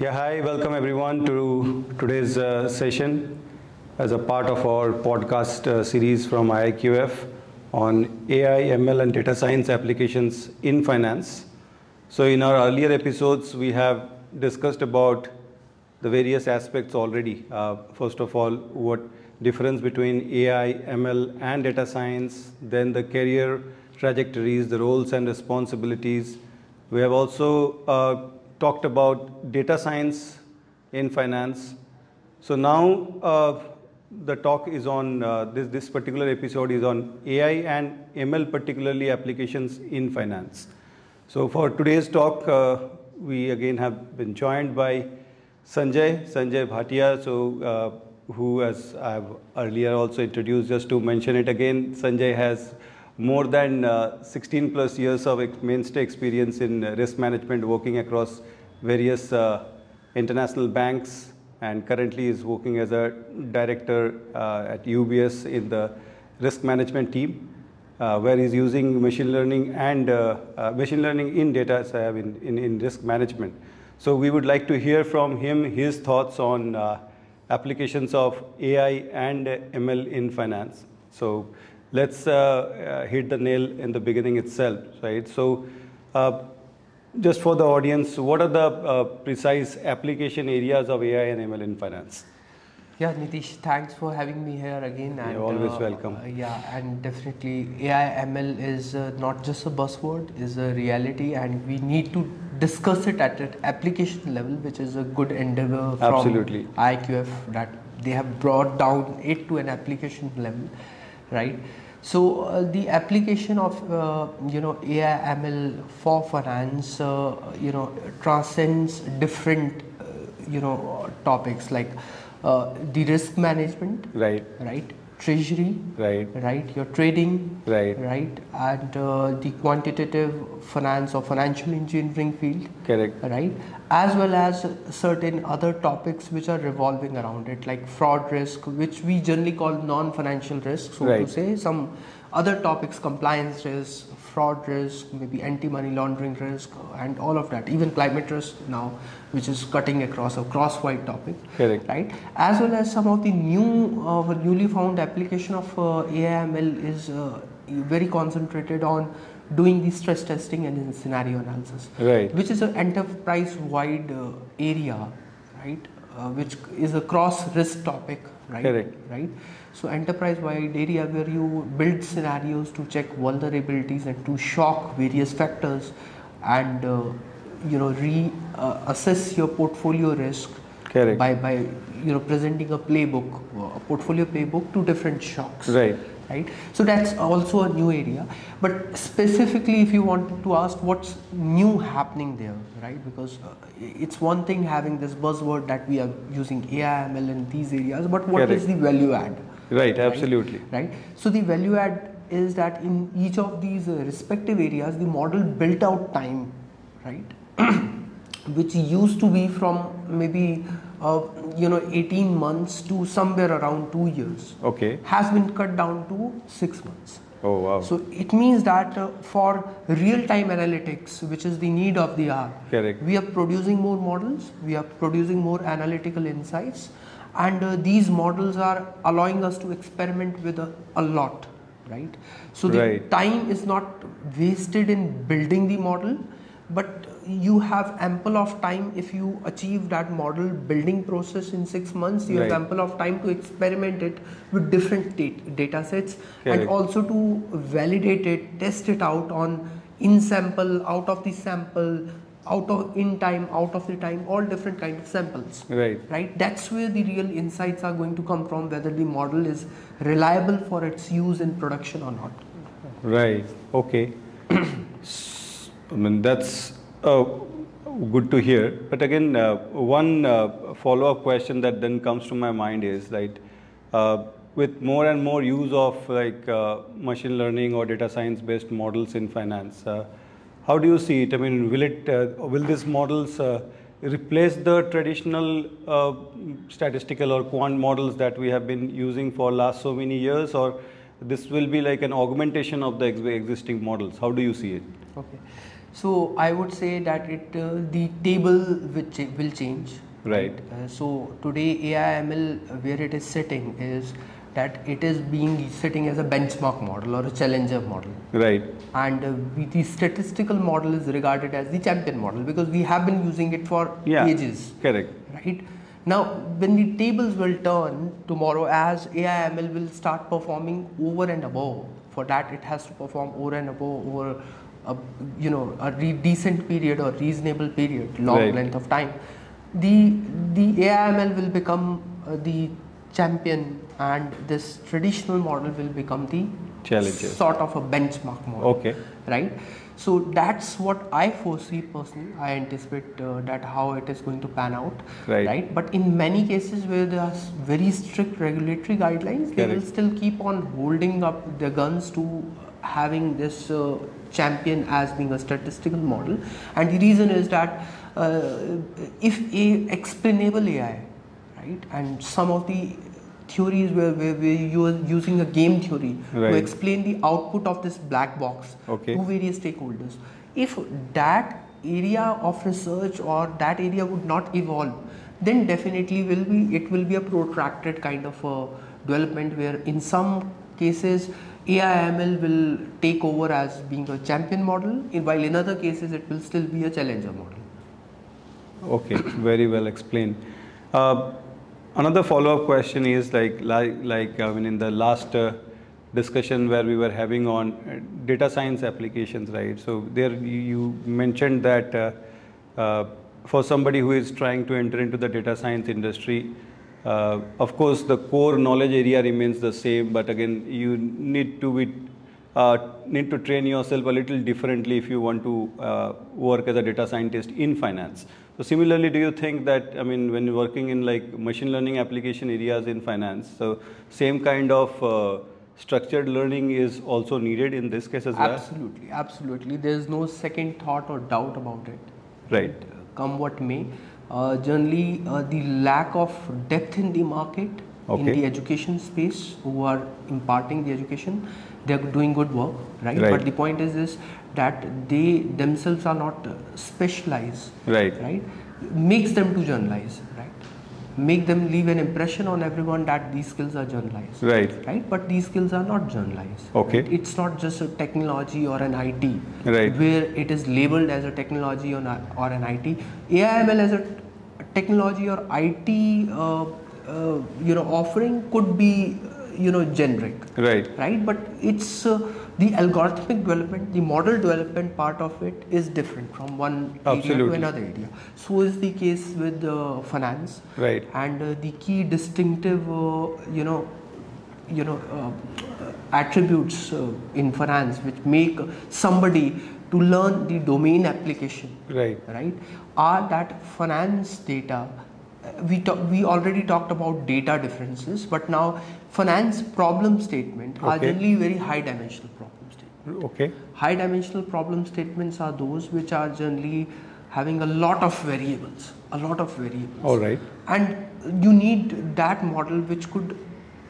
Yeah, hi, welcome everyone to today's uh, session as a part of our podcast uh, series from IIQF on AI, ML, and data science applications in finance. So, in our earlier episodes, we have discussed about the various aspects already. Uh, first of all, what difference between AI, ML, and data science, then the career trajectories, the roles and responsibilities. We have also uh, talked about data science in finance. So now uh, the talk is on uh, this, this particular episode is on AI and ML, particularly applications in finance. So for today's talk, uh, we again have been joined by Sanjay, Sanjay Bhatia, so uh, who, as I've earlier also introduced, just to mention it again, Sanjay has more than uh, 16 plus years of mainstay experience in risk management working across various uh, international banks and currently is working as a director uh, at UBS in the risk management team uh, where he's using machine learning and uh, uh, machine learning in data in, in, in, risk management. So we would like to hear from him his thoughts on applications of AI and ML in finance. So let's uh, uh, hit the nail in the beginning itself, right? So, uh, just for the audience, what are the uh, precise application areas of AI and ML in finance? Yeah, Nitish, thanks for having me here again. And, You're always uh, welcome. yeah, and definitely AI ML is not just a buzzword, is a reality, and we need to discuss it at an application level, which is a good endeavor from Absolutely. IIQF that they have brought down it to an application level, right? So uh, the application of uh, you know AI ML for finance uh, you know transcends different uh, you know topics like uh, the risk management right right treasury right. right your trading right. right and uh, the quantitative finance or financial engineering field. Correct. Right as well as certain other topics which are revolving around it like fraud risk which we generally call non-financial risk so right. to say. Some other topics compliance risk fraud risk, maybe anti-money laundering risk, and all of that. Even climate risk now, which is cutting across a cross-wide topic, Correct. right? As well as some of the new, uh, newly found application of uh, AIML is uh, very concentrated on doing the stress testing and scenario analysis, right? Which is an enterprise-wide uh, area, right? Uh, which is a cross-risk topic, right? Correct. Right so enterprise-wide area where you build scenarios to check vulnerabilities and to shock various factors and uh, you know re-assess uh, your portfolio risk Correct. by by you know presenting a playbook, a portfolio playbook to different shocks. Right. Right. So that's also a new area. But specifically, if you want to ask what's new happening there, right? Because uh, it's one thing having this buzzword that we are using AI, ML in these areas, but what Correct. is the value add? Right, absolutely. Right, right. So the value add is that in each of these uh, respective areas, the model built out time, right, which used to be from maybe uh, you know 18 months to somewhere around two years. Okay. Has been cut down to six months. Oh wow. So it means that uh, for real time analytics, which is the need of the hour, Correct. we are producing more models, we are producing more analytical insights and uh, these models are allowing us to experiment with a, a lot right so the right. time is not wasted in building the model but you have ample of time if you achieve that model building process in six months you right. have ample of time to experiment it with different data sets Correct. and also to validate it test it out on in sample out of the sample out of in time out of the time all different kind of samples. Right. Right? That's where the real insights are going to come from whether the model is reliable for its use in production or not. Right. Okay. I mean that's uh, good to hear but again uh, one uh, follow up question that then comes to my mind is like uh, with more and more use of like uh, machine learning or data science based models in finance uh, how do you see it? I mean, will it uh, will these models replace the traditional statistical or quant models that we have been using for last so many years, or this will be like an augmentation of the existing models? How do you see it? Okay. So I would say that it uh, the table will, ch- will change. Right. Uh, so today AIML uh, where it is sitting is that it is being sitting as a benchmark model or a challenger model Right. and uh, the statistical model is regarded as the champion model because we have been using it for Yeah. ages Correct. right now when the tables will turn tomorrow as aiml will start performing over and above for that it has to perform over and above over a, you know a re- decent period or reasonable period long Right. length of time the the aiml will become uh, the champion and this traditional model will become the Challenger. sort of a benchmark model Okay. right so that's what i foresee personally i anticipate uh, that how it is going to pan out Right. right. but in many cases where there are very strict regulatory guidelines they will still keep on holding up their guns to having this uh, champion as being a statistical model and the reason is that uh, if a explainable ai right and some of the theories where, where, where you are using a game theory Right. to explain the output of this black box Okay. to various stakeholders if that area of research or that area would not evolve then definitely will be it will be a protracted kind of a development where in some cases AIML will take over as being a champion model while in other cases it will still be a challenger model Okay, very well explained. Uh, another follow-up question is like, like, like I mean, in the last uh, discussion where we were having on uh, data science applications, right? So there you, you mentioned that uh, uh, for somebody who is trying to enter into the data science industry, uh, of course, the core knowledge area remains the same, but again, you need to be uh, need to train yourself a little differently if you want to uh, work as a data scientist in finance. So similarly, do you think that I mean when you're working in like machine learning application areas in finance, so same kind of uh, structured learning is also needed in this case as well? absolutely absolutely there is no second thought or doubt about it Right. come what may. Uh, generally, uh, the lack of depth in the market in the education space who are imparting the education, they are doing good work, right? Right. But the point is this that they themselves are not specialized, Right. right? Makes them to journalize, right? Make them leave an impression on everyone that these skills are generalized. Right. right but these skills are not generalized. Okay. right? it's not just a technology or an it Right. where it is labeled as a technology or, an- or an it aiml as a technology or it uh, uh, you know offering could be you know generic. Right. right? But it's uh, the algorithmic development the model development part of it is different from one area to another area. So is the case with uh, finance. Right. and uh, the key distinctive uh, you know you know uh, attributes uh, in finance which make somebody to learn the domain application. Right. right? Are that finance data we talk, we already talked about data differences but now finance problem statement are generally very high dimensional problem statement Okay. high dimensional problem statements are those which are generally having a lot of variables a lot of variables All right. and you need that model which could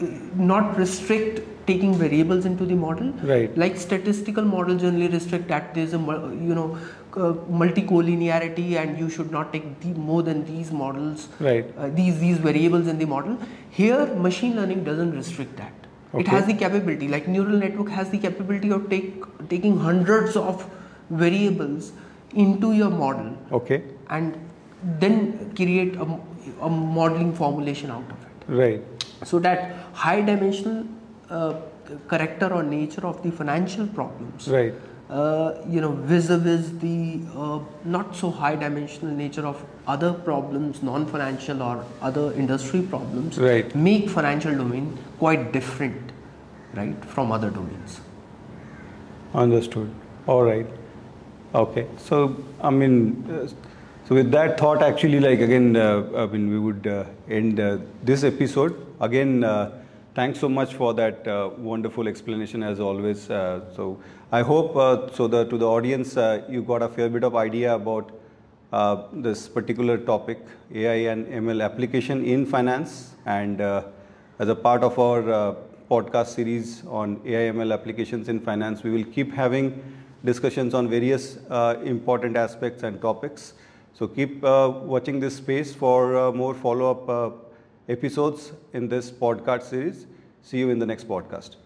uh, not restrict taking variables into the model Right. like statistical model generally restrict that there's a you know uh, multicollinearity and you should not take the, more than these models Right. uh, these these variables in the model here machine learning doesn't restrict that it has the capability like neural network has the capability of take, taking hundreds of variables into your model Okay. and then create a, a modeling formulation out of it Right. so that high dimensional uh, character or nature of the financial problems Right. uh, you know vis-a-vis the uh, not so high dimensional nature of other problems non-financial or other industry problems Right. make financial domain quite different right from other domains Understood. All right. Okay. So, I mean, uh, so with that thought, actually, like again, uh, I mean, we would uh, end uh, this episode. Again, uh, thanks so much for that uh, wonderful explanation as always. Uh, so, I hope uh, so the to the audience uh, you got a fair bit of idea about uh, this particular topic, AI and ML application in finance, and uh, as a part of our podcast series on AI ML applications in finance, we will keep having discussions on various important aspects and topics. So keep watching this space for more follow-up episodes in this podcast series. See you in the next podcast.